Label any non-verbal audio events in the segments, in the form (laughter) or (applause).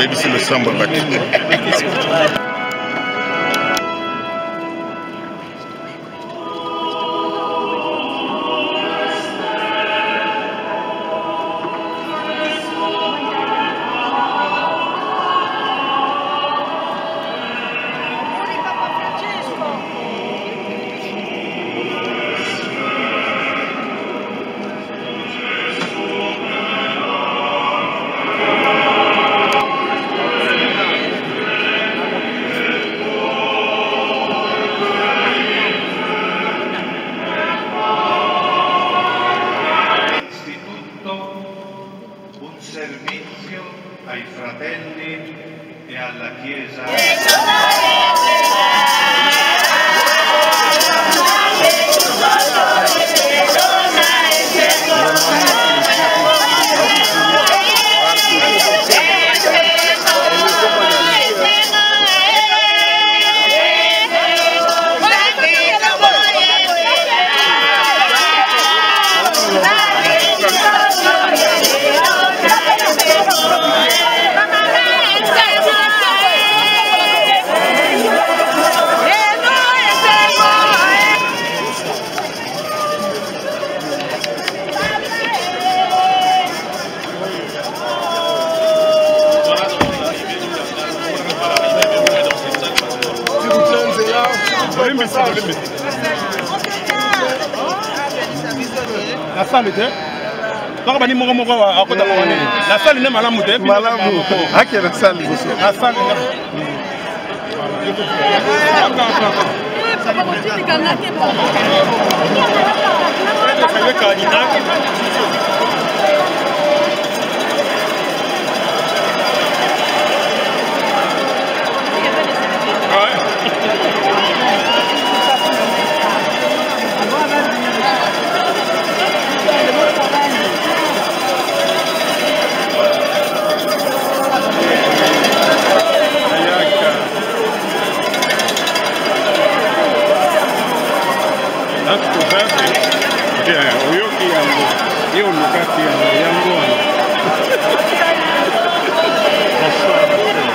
babebisi losambo bato servizio ai fratelli e alla Chiesa. Na sale te kaka bani moko moko akota moko nini na sale nde malamu te malamu ake na sale liboso na sale nde nakuzazi oyoki yango ye olukaki yango yango wana C'est-à-dire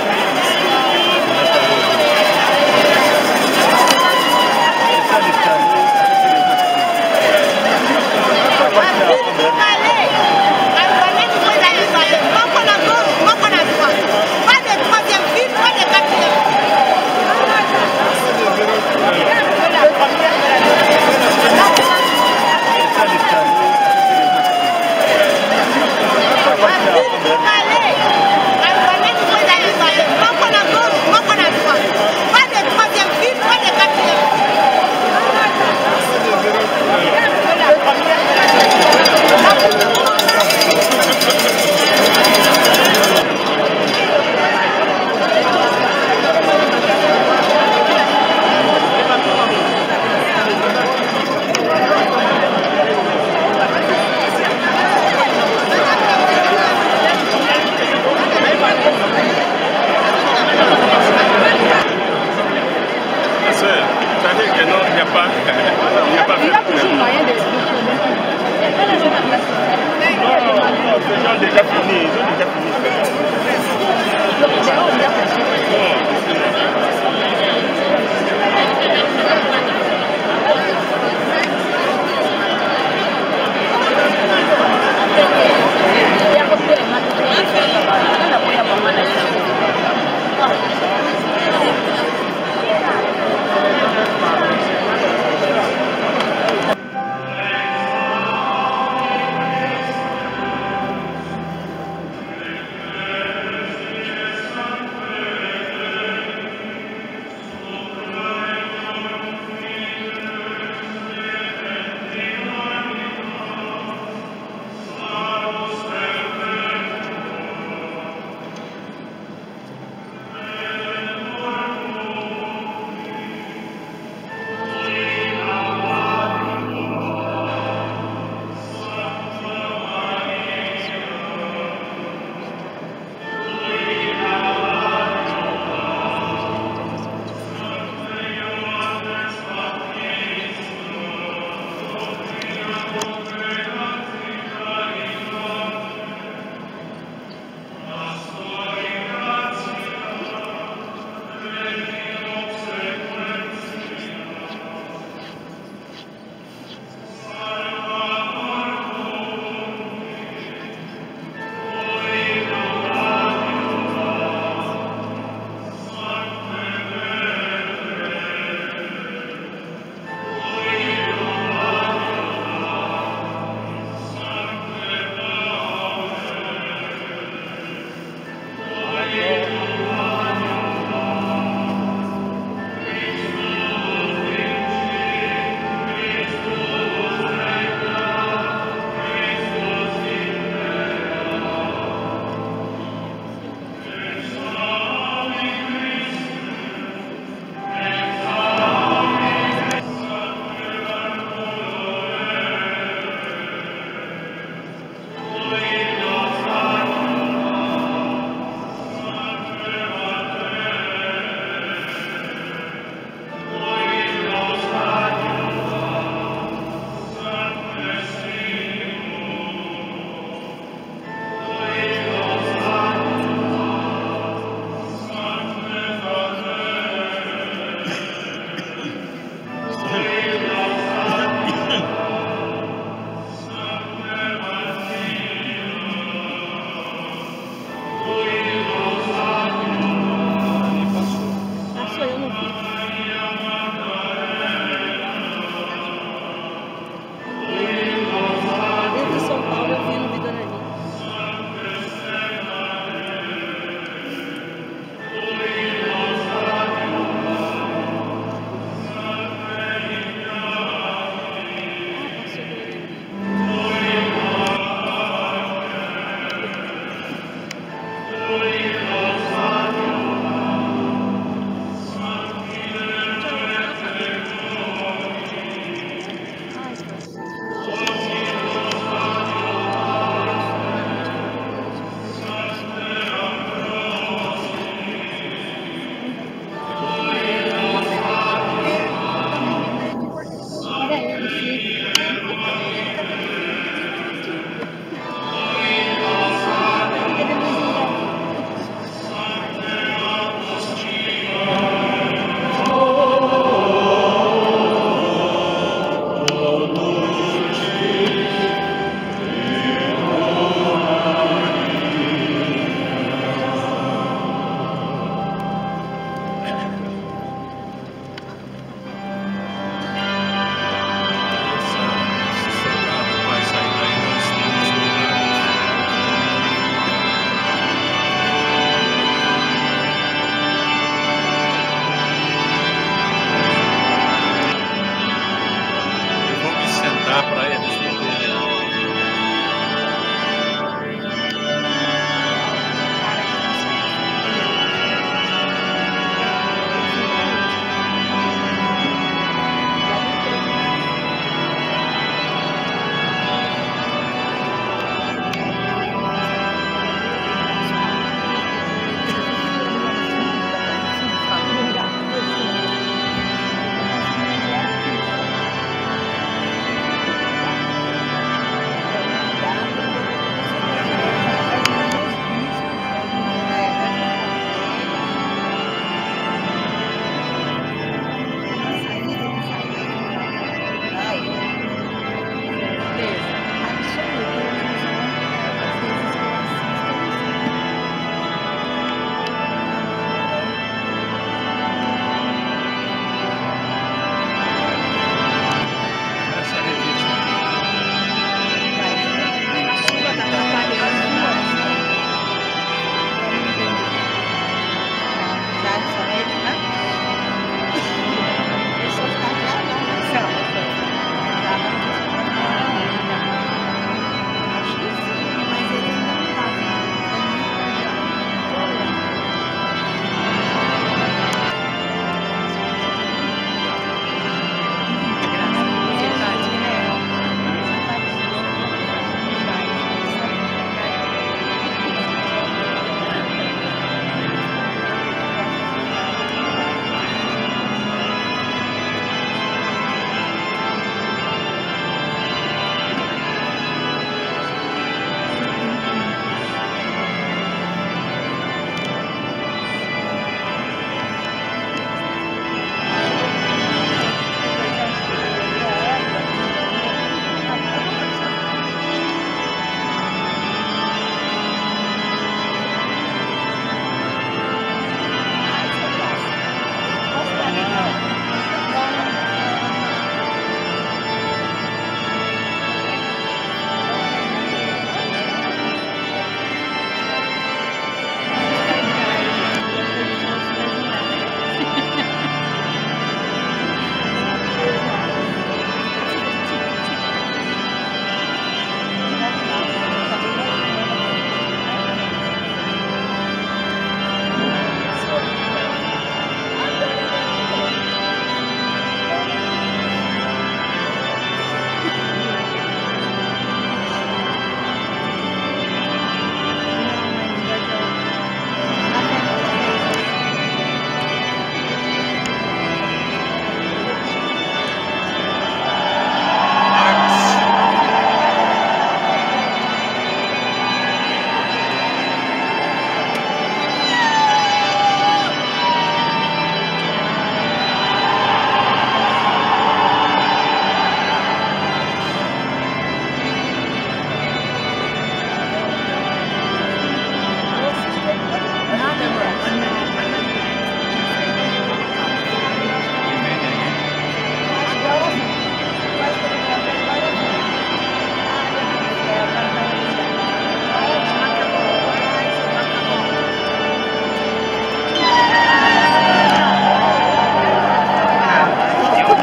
que non, il n'y a pas, (laughs) il n'y a pas Il a toujours moyen de Non, non, non, ces gens ont déjà fini, ils ont déjà fini. Amen. Holy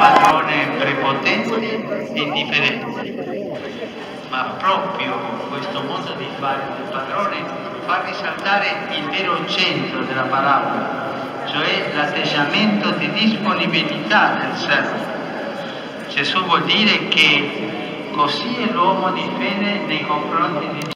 padrone prepotente e indifferente. Ma proprio questo modo di fare del padrone fa risaltare il vero centro della parabola, cioè l'atteggiamento di disponibilità del servo. Gesù vuol dire che così è l'uomo di fede nei confronti di Dio.